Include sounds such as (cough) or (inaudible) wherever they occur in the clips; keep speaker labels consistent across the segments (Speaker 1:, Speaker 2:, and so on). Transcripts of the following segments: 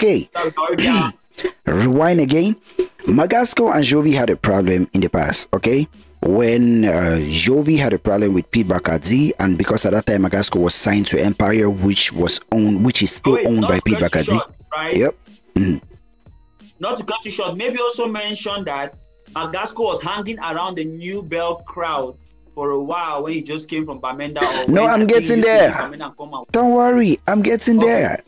Speaker 1: Okay. Rewind again. Magasco and Jovi had a problem in the past, okay? When uh, Jovi had a problem with Pit Baccardi, and because at that time Magasco was signed to Empire, which was owned, which is still
Speaker 2: Wait,
Speaker 1: owned by Pete
Speaker 2: cut you
Speaker 1: Baccardi.
Speaker 2: short, right?
Speaker 1: Yep.
Speaker 2: Not to cut you short, maybe also mention that Magasco was hanging around the New Bell crowd for a while when he just came from Bamenda. Or
Speaker 1: No, I'm getting
Speaker 2: he used to
Speaker 1: there.
Speaker 2: leave Bamenda and come out.
Speaker 1: Don't worry, I'm getting
Speaker 2: Okay.
Speaker 1: there.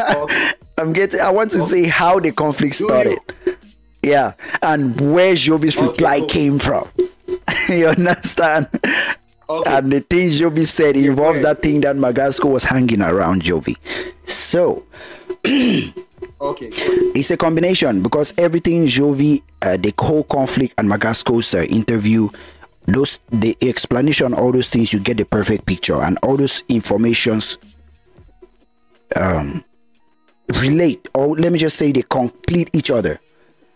Speaker 2: Okay.
Speaker 1: I'm getting. I want to say how the conflict started. Yeah, and where Jovi's
Speaker 2: Okay,
Speaker 1: reply came from. (laughs) you understand?
Speaker 2: Okay.
Speaker 1: And the thing Jovi said involves that thing that Magasco was hanging around Jovi. So (clears throat)
Speaker 2: okay.
Speaker 1: it's a combination because everything Jovi, uh, the whole conflict and Magasco's uh, interview, those the explanation, all those things, you get the perfect picture, and all those informations um relate, or let me just say they complete each other,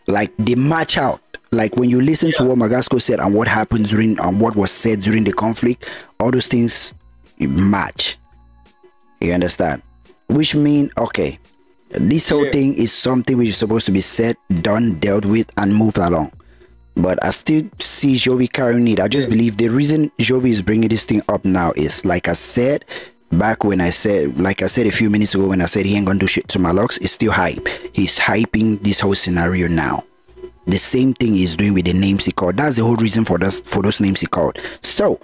Speaker 1: like they match out. Like when you listen to what Magasco said and what happened during and what was said during the conflict, all those things match. You understand? Which mean okay, this whole
Speaker 2: Yeah.
Speaker 1: thing is something which is supposed to be said, done, dealt with, and moved along. But I still see Jovi carrying it. I just believe the reason Jovi is bringing this thing up now is like I said back when I said, like I said a few minutes ago when I said he ain't gonna do shit to my locks. It's still hype. He's hyping this whole scenario now. The same thing he's doing with the names he called. That's the whole reason for those for those names he called. So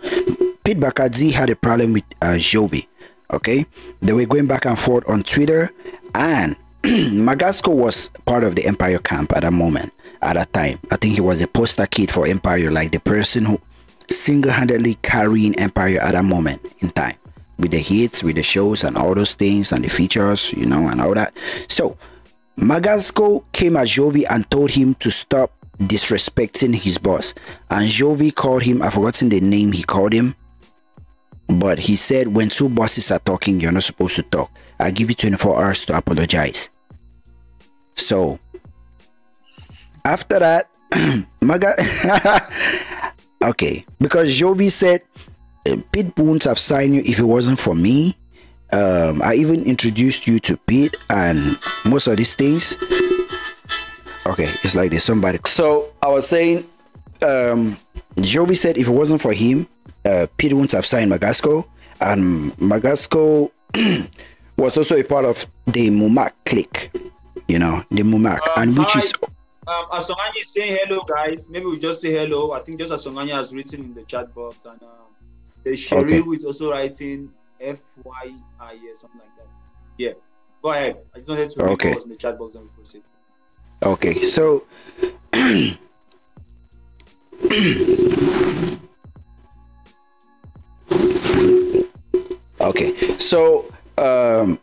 Speaker 1: Pit Baccardi had a problem with uh, Jovi. Okay, they were going back and forth on Twitter, and (clears throat) Magasco was part of the Empire camp at that moment. At that time, I think he was a poster kid for Empire, like the person who single-handedly carrying Empire at that moment in time with the hits, with the shows, and all those things, and the features, you know, and all that. So Magasco came at Jovi and told him to stop disrespecting his boss. And Jovi called him, I've forgotten the name he called him, but he said, When two bosses are talking, you're not supposed to talk. I'll give you 24 hours to apologize. So, after that, (clears throat) Maga. (laughs) okay, because Jovi said, "Uh, Pete wouldn't have signed you if it wasn't for me. Um, I even introduced you to Pete and most of these things. Okay, it's like this. somebody. So I was saying, um, Jovi said if it wasn't for him, uh, Pete wouldn't have signed Magasco, and Magasco (clears throat) was also a part of the Mumak clique, you know, the Mumak,
Speaker 2: Um,
Speaker 1: and which
Speaker 2: hi.
Speaker 1: is
Speaker 2: Um, Asongani is saying hello, guys. Maybe we'll just say hello. I think just Asongani has written in the chat box, and um, the Sherry
Speaker 1: Okay.
Speaker 2: is also writing F Y I S something like that. Yeah, go ahead. I just wanted to read
Speaker 1: Okay.
Speaker 2: in the chat box and we proceed.
Speaker 1: Okay, so (clears throat) okay, so um,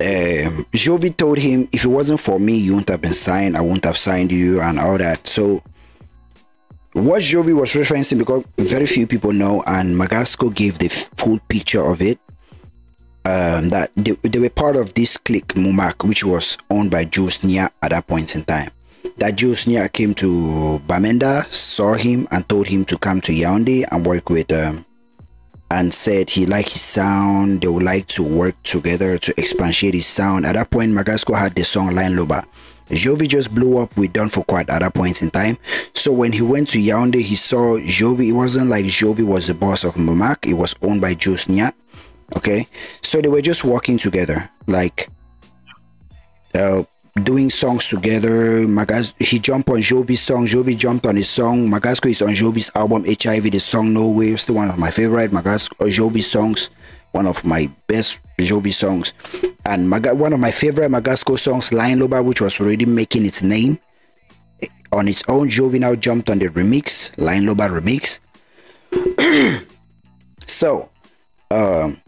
Speaker 1: um, Jovi told him if it wasn't for me, you wouldn't have been signed. I wouldn't have signed you and all that. So what Jovi was referencing because very few people know, and Magasco gave the full picture of it. Um, that they, they were part of this clique Mumak, which was owned by Jules Nia at that point in time. That Jules Nia came to Bamenda, saw him, and told him to come to Yaoundé and work with um, and said he liked his sound. They would like to work together to expatiate his sound. At that point, Magasco had the song Line Loba. Jovi just blew up with Don 4 Kolo at that point in time. So when he went to Yaoundé, he saw Jovi. It wasn't like Jovi was the boss of Mumak. It was owned by Jules Nia. Okay, so they were just working together, like uh, doing songs together. Magas he jumped on Jovi's song. Jovi jumped on his song. Magasco is on Jovi's album HIV. The song No Way still one of my favorite Magasco uh, Jovi songs. One of my best Jovi songs, and Maga- one of my favorite Magasco songs, Lion Loba, which was already making its name on its own. Jovi now jumped on the remix, Lion Loba remix. (clears throat) so, um,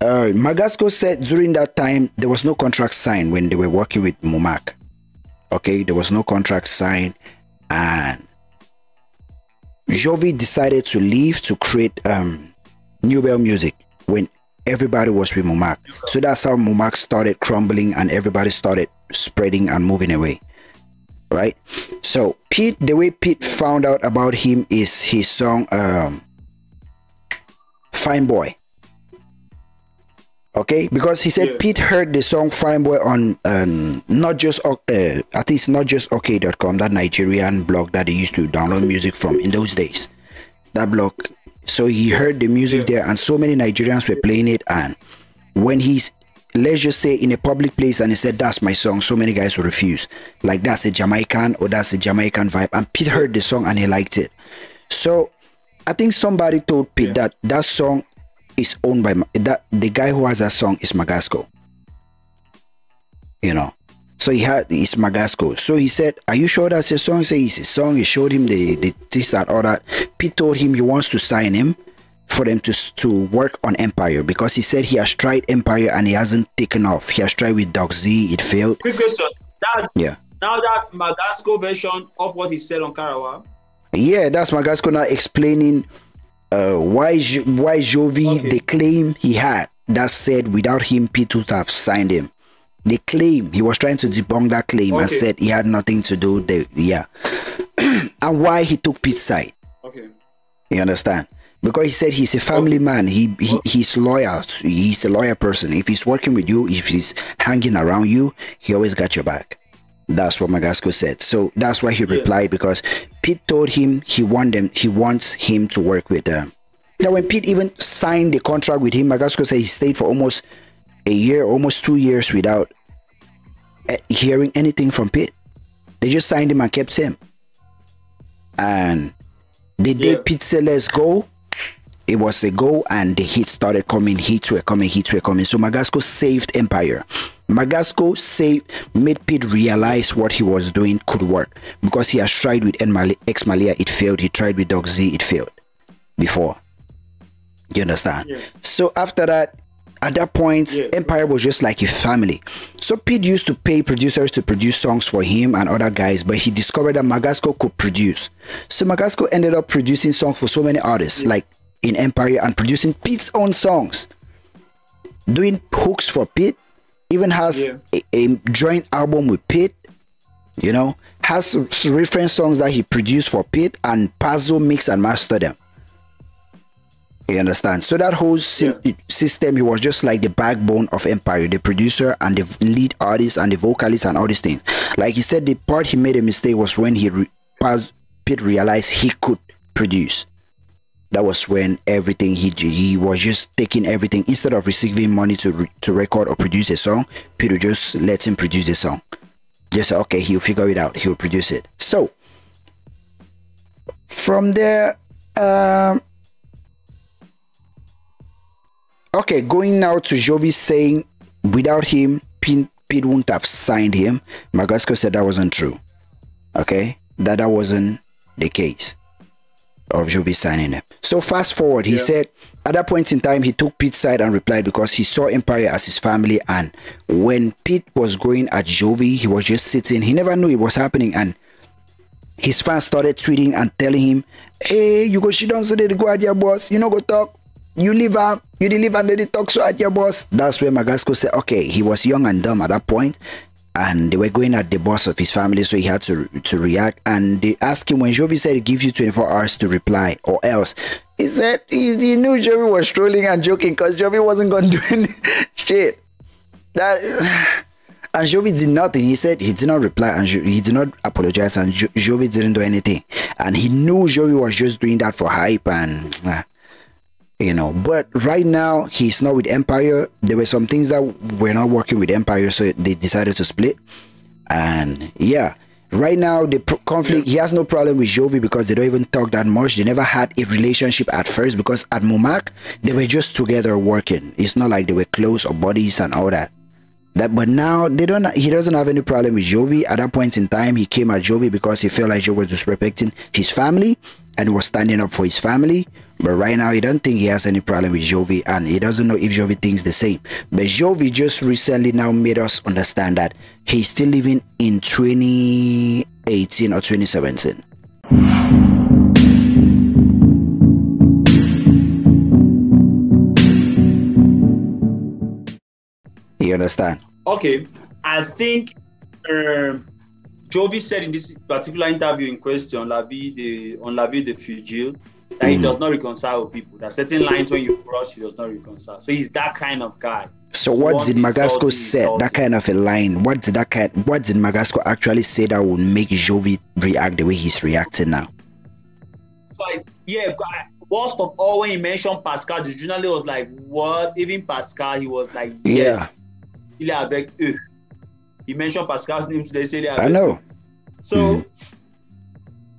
Speaker 1: uh, Magasco said during that time there was no contract signed when they were working with Mumak. Okay, there was no contract signed, and Jovi decided to leave to create um, New Bell Music when everybody was with Mumak. So that's how Mumak started crumbling and everybody started spreading and moving away. Right? So Pete, the way Pete found out about him is his song um, Fine Boy. Okay, because he said
Speaker 2: Yeah.
Speaker 1: Pete heard the song Fine Boy on um, not just uh, at least NotJustOk.com, that Nigerian blog that they used to download music from in those days. That blog. So he heard the music
Speaker 2: Yeah.
Speaker 1: there, and so many Nigerians were playing it. And when he's let's just say in a public place and he said that's my song, so many guys will refuse. Like that's a Jamaican or that's a Jamaican vibe. And Pete heard the song and he liked it. So I think somebody told Pete that that song is owned by that the guy who has that song is Magasco. You know. So he had it's Magasco. So he said, Are you sure that's a song? He said it's a song. He showed him the, the this, that, all that. Pete told him he wants to sign him for them to to work on Empire because he said he has tried Empire and he hasn't taken off. He has tried with Doc Z, it failed.
Speaker 2: Quick question. That
Speaker 1: Yeah.
Speaker 2: now that's Magasco version of what he said on Karawa.
Speaker 1: Yeah, that's Magasco now explaining uh, why why Jovi
Speaker 2: Okay.
Speaker 1: the claim he had that said without him Pete would have signed him. The claim he was trying to debunk that claim and said he had nothing to do. The yeah, (clears throat) and why he took Pete's side.
Speaker 2: Okay.
Speaker 1: You understand? Because he said he's a family man. He, he he's loyal. He's a loyal person. If he's working with you, if he's hanging around you, he always got your back. That's what Magasco said. So that's why he replied because Pete told him he want them. He wants him to work with them. Now, when Pete even signed the contract with him, Magasco said he stayed for almost a year, almost two years without eh, hearing anything from Pete. They just signed him and kept him. And the day
Speaker 2: Yeah.
Speaker 1: Pete said, let's go, it was a go and the hits started coming, hits were coming, hits were coming. So Magasco saved Empire. Magasco saved, made Pete realize what he was doing could work because he has tried with Ex Malia, it failed. He tried with Doc Z, it failed before. You understand?
Speaker 2: Yeah.
Speaker 1: So after that, at that point,
Speaker 2: Yeah.
Speaker 1: Empire was just like a family. So Pete used to pay producers to produce songs for him and other guys, but he discovered that Magasco could produce. So Magasco ended up producing songs for so many artists, like in Empire, and producing Pete's own songs. Doing hooks for Pete, even has
Speaker 2: Yeah.
Speaker 1: a, a joint album with Pete. You know, has reference songs that he produced for Pete and Puzzle mix and master them. You understand? So that whole sy- system, he was just like the backbone of Empire, the producer and the lead artist and the vocalist and all these things. Like he said, the part he made a mistake was when he re- Paz, Pete realized he could produce. That was when everything he he was just taking everything instead of receiving money to re- to record or produce a song. peter just let him produce the song. Just okay, he'll figure it out. He'll produce it. So from there, um, okay, going now to Jovi saying without him, Pete, Pete wouldn't have signed him. Magasco said that wasn't true. Okay, that that wasn't the case of Jovi signing him. So fast forward, he
Speaker 2: Yeah.
Speaker 1: said at that point in time he took Pete's side and replied because he saw Empire as his family and when Pete was going at Jovi, he was just sitting. He never knew it was happening and his fans started tweeting and telling him, Hey, you go she don't say they go at your boss, you know go talk. You leave am, you dey leave and they dey talk so at your boss. That's where Magasco said, okay, he was young and dumb at that point, and they were going at the boss of his family, so he had to to react. And they asked him when Jovi said he gives you 24 hours to reply, or else. He said he, he knew Jovi was trolling and joking because Jovi wasn't gonna (laughs) do any shit. That (sighs) and Jovi did nothing. He said he did not reply and he did not apologize, and jo- Jovi didn't do anything. And he knew Jovi was just doing that for hype and. uh, you know but right now he's not with empire. There were some things that were not working with empire so they decided to split. And yeah right now the conflict he has no problem with jovi because they don't even talk that much. They never had a relationship at first because at mumak they were just together working. It's not like they were close or buddies and all that. That but now they don't he doesn't have any problem with Jovi. At that point in time, he came at Jovi because he felt like Jovi was disrespecting his family and was standing up for his family. But right now he doesn't think he has any problem with Jovi and he doesn't know if Jovi thinks the same. But Jovi just recently now made us understand that he's still living in 2018 or 2017. You understand?
Speaker 2: Okay, I think um, Jovi said in this particular interview in question, La Vie de, on La Vie de Fugil, that he does not reconcile with people. That certain lines when you cross, he does not reconcile. So he's that kind of guy.
Speaker 1: So what did Magasco say? That kind of a line. What did that kind? What did Magasco actually say that would make Jovi react the way he's reacting now?
Speaker 2: like yeah worst of all when he mentioned pascal the journalist was like what even pascal he was like yes Abeg, eh. he mentioned pascal's name today say
Speaker 1: I know.
Speaker 2: so
Speaker 1: Mhm.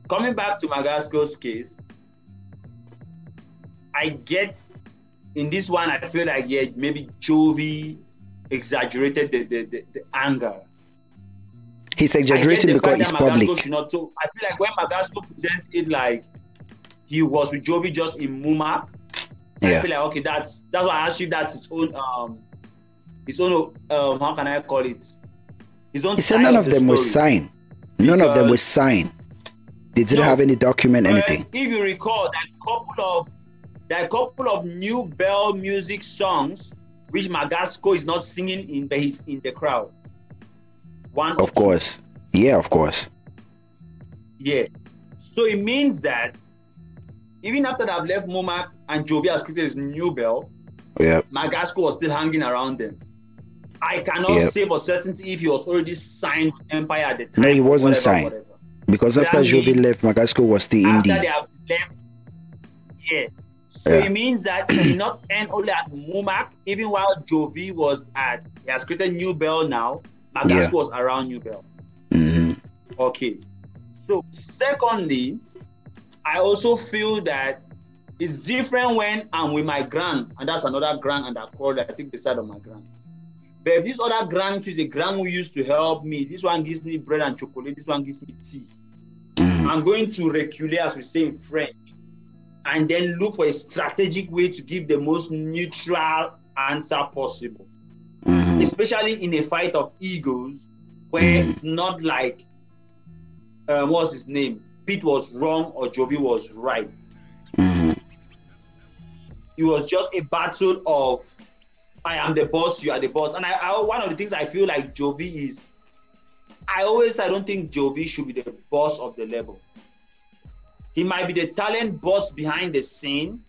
Speaker 2: coming back to magasco's case i get in this one i feel like yeah maybe jovi exaggerated the the, the, the anger
Speaker 1: He's exaggerating because it's public.
Speaker 2: not so I feel like when Magasco presents it like he was with Jovi just in Muma, I feel like okay, that's that's why I asked you that's his own um his own um how can I call it? His own
Speaker 1: He said none of
Speaker 2: the
Speaker 1: them was signed. None of them was signed. They didn't
Speaker 2: No.
Speaker 1: have any document, anything.
Speaker 2: if you recall that couple of that couple of new bell music songs which Magasco is not singing in but he's in the crowd. One
Speaker 1: Of
Speaker 2: two.
Speaker 1: course. Yeah, of course.
Speaker 2: Yeah. So it means that even after they've left Mumak and Jovi has created his new bell,
Speaker 1: Yeah.
Speaker 2: Magasco was still hanging around them. I cannot
Speaker 1: Yeah.
Speaker 2: say for certainty if he was already signed Empire at the time.
Speaker 1: No, he wasn't
Speaker 2: whatever,
Speaker 1: signed.
Speaker 2: whatever.
Speaker 1: Because after
Speaker 2: that
Speaker 1: Jovi left, Magasco was still
Speaker 2: After
Speaker 1: indie.
Speaker 2: they have left, yeah. So
Speaker 1: Yeah.
Speaker 2: it means that he did not end only at Mumak, even while Jovi was at, he has created New Bell now. Magasco
Speaker 1: Yeah.
Speaker 2: was around New Bell.
Speaker 1: hmm
Speaker 2: Okay. So, secondly, I also feel that it's different when I'm with my grand, and that's another grand and I called, I think beside of my grand. But if this other grand is a grand who used to help me, this one gives me bread and chocolate, this one gives me tea.
Speaker 1: hmm
Speaker 2: I'm going to reculate, as we say in French, and then look for a strategic way to give the most neutral answer possible.
Speaker 1: Hmm
Speaker 2: especially in a fight of egos where
Speaker 1: Mhm.
Speaker 2: it's not like uh, what's his name? Pete was wrong or jovi was right.
Speaker 1: Hmm
Speaker 2: it was just a battle of i am the boss you are the boss. And I, I one of the things i feel like jovi is i always i don't think jovi should be the boss of the label he might be the talent boss behind the scene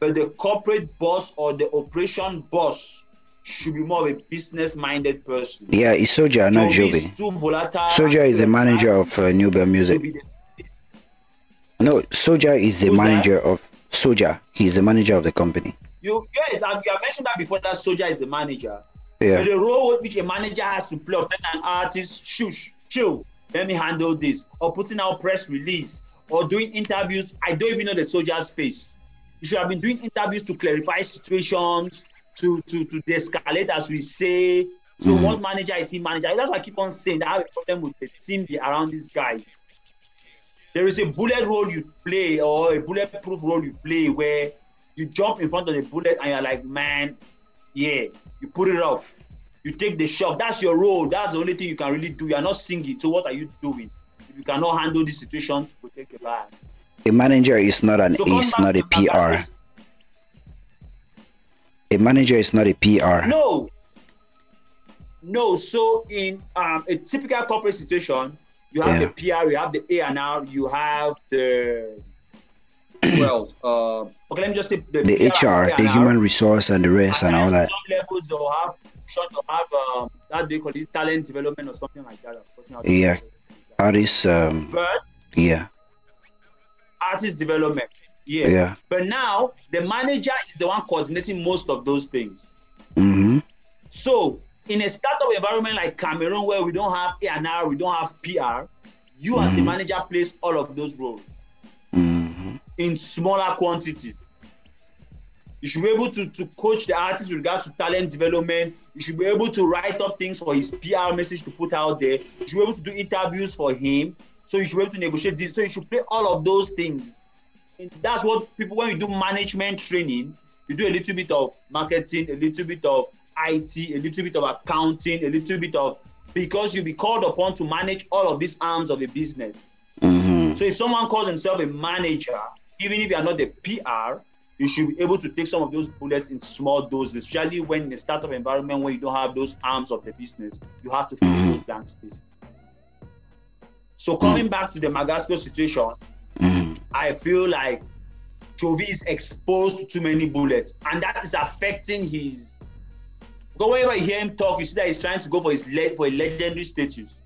Speaker 2: but the corporate boss or the operation boss should be more of a business minded person
Speaker 1: Yeah, it's Soja, not
Speaker 2: Jovi is
Speaker 1: Jovi.
Speaker 2: too volatile.
Speaker 1: Soja is the manager of uh, New Bell Music. No, Soja is the
Speaker 2: Who's that?
Speaker 1: manager of Soja. He's the manager of the company.
Speaker 2: You yes, and you have mentioned that before. That Soja is the manager.
Speaker 1: Yeah.
Speaker 2: But the role which a manager has to play of telling an artist, shush, chill, let me handle this, or putting out press release, or doing interviews. I don't even know the soldier's face. You should have been doing interviews to clarify situations, to to to de-escalate, as we say. So
Speaker 1: Mhm.
Speaker 2: what manager is he manager? That's why I keep on saying that I have a problem with the team around these guys. There is a bullet role you play or a bulletproof role you play where you jump in front of the bullet and you're like, man, yeah, you put it off. You take the shock. That's your role. That's the only thing you can really do. You're not singing. So what are you doing? You cannot handle this situation to protect your.
Speaker 1: A manager is not an
Speaker 2: So
Speaker 1: is not a PR. A manager is not a PR.
Speaker 2: No. No. So in um, a typical corporate situation, you have
Speaker 1: Yeah.
Speaker 2: the PR, you have the A and R, you have the well, (clears throat) uh, okay, let me just say the,
Speaker 1: The HR, the human resource and the rest and all that.
Speaker 2: Some levels they'll have short to have um, that they call it talent development or something like that. I'm forgetting how to
Speaker 1: Yeah. Artists, um,
Speaker 2: But
Speaker 1: yeah,
Speaker 2: artist development. Yeah.
Speaker 1: yeah.
Speaker 2: But now the manager is the one coordinating most of those things.
Speaker 1: hmm
Speaker 2: So in a startup environment like Cameroon, where we don't have A&R, we don't have PR, you as a
Speaker 1: Mhm.
Speaker 2: manager plays all of those roles
Speaker 1: hmm
Speaker 2: in smaller quantities. You should be able to, to coach the artist with regards to talent development. You should be able to write up things for his PR message to put out there. You should be able to do interviews for him. So you should be able to negotiate this. So you should play all of those things. And that's what people, when you do management training, you do a little bit of marketing, a little bit of IT, a little bit of accounting, a little bit of because you'll be called upon to manage all of these arms of a business.
Speaker 1: hmm
Speaker 2: So if someone calls himself a manager, even if you are not the PR, you should be able to take some of those bullets in small doses, especially when in a startup environment where you don't have those arms of the business, you have to fill
Speaker 1: Mhm.
Speaker 2: those blank spaces. So coming back to the Magasco situation,
Speaker 1: hmm
Speaker 2: I feel like Jovi is exposed to too many bullets, and that is affecting his Because whenever you hear him talk, you see that he's trying to go for his le- for a legendary status.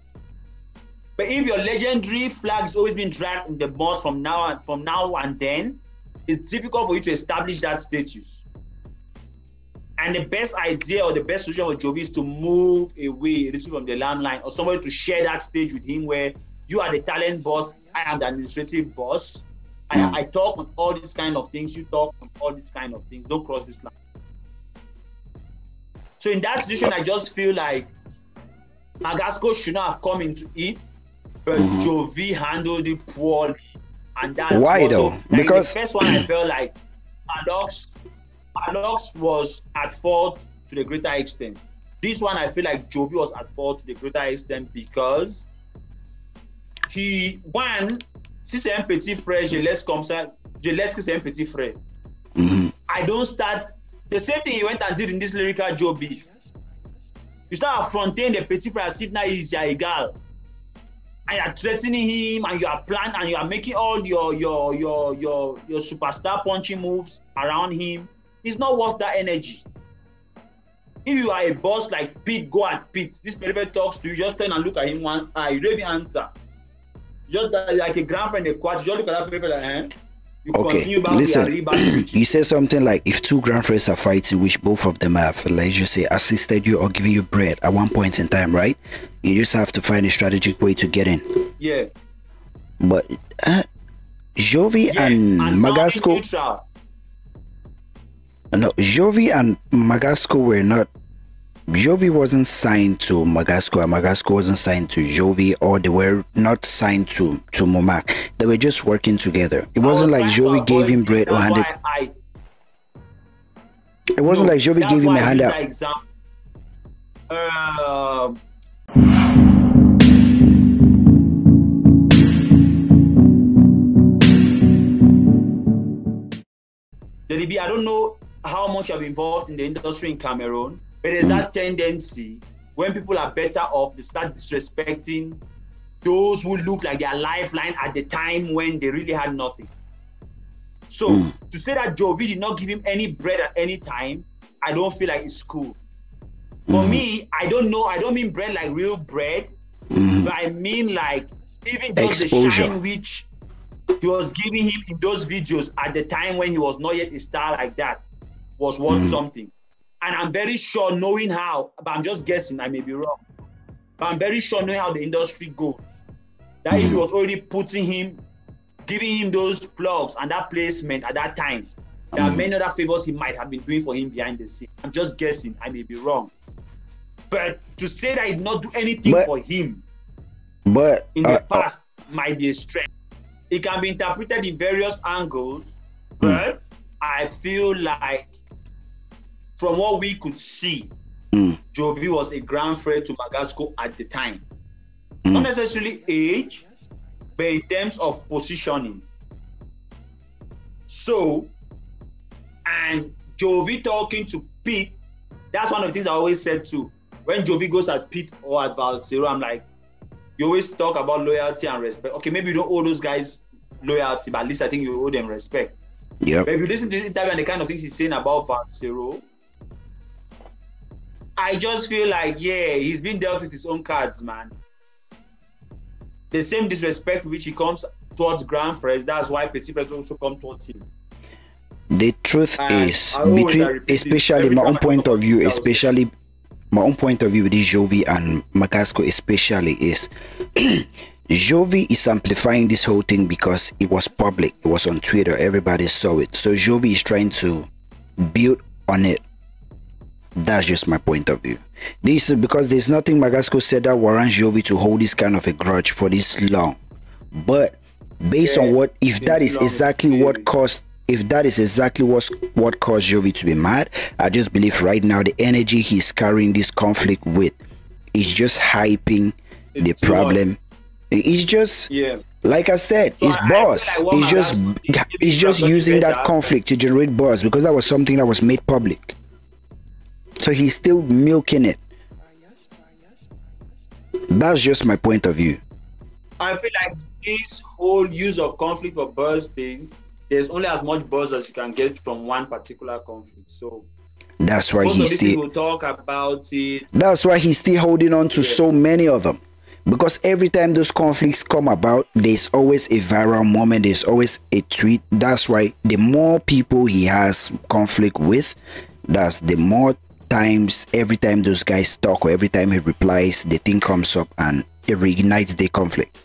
Speaker 2: But if your legendary flag is always being dragged in the mud from now and from now and then, it's difficult for you to establish that status. And the best idea or the best solution for Jovi is to move away a little from the landline or somebody to share that stage with him where you are the talent boss, I am the administrative boss. I,
Speaker 1: Mm.
Speaker 2: I talk on all these kind of things, you talk on all these kind of things. Don't cross this line. So in that situation, I just feel like Magasco should not have come into it, but
Speaker 1: Mhm.
Speaker 2: Jovi handled it poorly. And that's
Speaker 1: Why though?
Speaker 2: like,
Speaker 1: Because-
Speaker 2: the first one I felt like Maddox, Maddox was at fault to the greater extent. This one I feel like Jovi was at fault to the greater extent because he one si c'est un petit frère, je laisse comme ça, je laisse que c'est un petit frère.
Speaker 1: Mhm.
Speaker 2: I don't start the same thing he went and did in this lyrical Joe beef. You start affronting the petit frère as if now he's your egal. And you're threatening him and you are planning and you are making all your your your your your superstar punching moves around him. It's not worth that energy. If you are a boss like Pete, go at Pete. This person talks to you, just turn and look at him one eye. You don't even answer. Just uh, like a grandfriend, a quad, you just look at that paper like, eh? You
Speaker 1: Okay, listen.
Speaker 2: with your reback.
Speaker 1: You said something like if two grandfathers are fighting, which both of them have, let's just say, assisted you or given you bread at one point in time, right? You just have to find a strategic way to get in.
Speaker 2: Yeah.
Speaker 1: But uh, Jovi
Speaker 2: yeah.
Speaker 1: and Magasco, no, Jovi and Magasco were not. Jovi wasn't signed to Magasco, and Magasco wasn't signed to Jovi, or they were not signed to to Mumak. They were just working together. It wasn't like Jovi gave him bread or handed.
Speaker 2: I,
Speaker 1: It wasn't
Speaker 2: no,
Speaker 1: like Jovi gave him a handout.
Speaker 2: example. Um, B, I don't know how much I've involved in the industry in Cameroon, but there's that tendency when people are better off, they start disrespecting those who look like their lifeline at the time when they really had nothing. So
Speaker 1: Mm.
Speaker 2: to say that Jovi did not give him any bread at any time, I don't feel like it's cool. For
Speaker 1: Mhm.
Speaker 2: me, I don't know, I don't mean bread like real bread,
Speaker 1: Mhm.
Speaker 2: but I mean like even just
Speaker 1: Exposure.
Speaker 2: the shine which he was giving him in those videos at the time when he was not yet a star like that was worth
Speaker 1: Mhm.
Speaker 2: something. And I'm very sure knowing how, but I'm just guessing, I may be wrong. But I'm very sure knowing how the industry goes. That if he
Speaker 1: Mhm.
Speaker 2: was already putting him, giving him those plugs and that placement at that time, there are
Speaker 1: Mhm.
Speaker 2: many other favors he might have been doing for him behind the scene. I'm just guessing, I may be wrong. But to say that he did not do anything
Speaker 1: But-
Speaker 2: for him
Speaker 1: But
Speaker 2: in
Speaker 1: uh,
Speaker 2: the past might be a strength. It can be interpreted in various angles, but I feel like from what we could see,
Speaker 1: Mm.
Speaker 2: Jovi was a grand threat to Magasco at the time.
Speaker 1: Mm.
Speaker 2: Not necessarily age, but in terms of positioning. So, and Jovi talking to Pete, that's one of the things I always said too. When Jovi goes at Pete or at Valsero, I'm like, you always talk about loyalty and respect. Okay, maybe you don't owe those guys loyalty, but at least I think you owe them respect.
Speaker 1: yep.
Speaker 2: But if you listen to this interview and the kind of things he's saying about Valsero, I just feel like, yeah, he's been dealt with his own cards, man. The same disrespect which he comes towards Grand Frères, that's why Petit Frères also come towards him.
Speaker 1: The truth
Speaker 2: And
Speaker 1: is, between especially my own point of view,
Speaker 2: about this, I will say-
Speaker 1: especially my own point of view with this Jovi and Magasco, especially is (clears throat) Jovi is amplifying this whole thing because it was public, it was on Twitter, everybody saw it. So Jovi is trying to build on it. That's just my point of view. This is because there's nothing Magasco said that warrants Jovi to hold this kind of a grudge for this long. But based on what, if that is
Speaker 2: long,
Speaker 1: exactly what caused, if that is exactly what's what caused Jovi to be mad, I just believe right now the energy he's carrying this conflict with is just hyping the
Speaker 2: It's too
Speaker 1: problem. It's just
Speaker 2: Yeah.
Speaker 1: like I said,
Speaker 2: So
Speaker 1: it's
Speaker 2: I- I
Speaker 1: boss.
Speaker 2: what
Speaker 1: it's just it's just using that
Speaker 2: better.
Speaker 1: conflict to generate buzz because that was something that was made public. So he's still milking it. That's just my point of view.
Speaker 2: I feel like this whole use of conflict for buzz thing, there's only as much buzz as you can get from one particular conflict. So
Speaker 1: That's why he's still
Speaker 2: talk about it.
Speaker 1: that's why he's still holding on to so many of them. Because every time those conflicts come about, there's always a viral moment, there's always a tweet. That's why the more people he has conflict with, that's the more times every time those guys talk or every time he replies, the thing comes up and it reignites the conflict.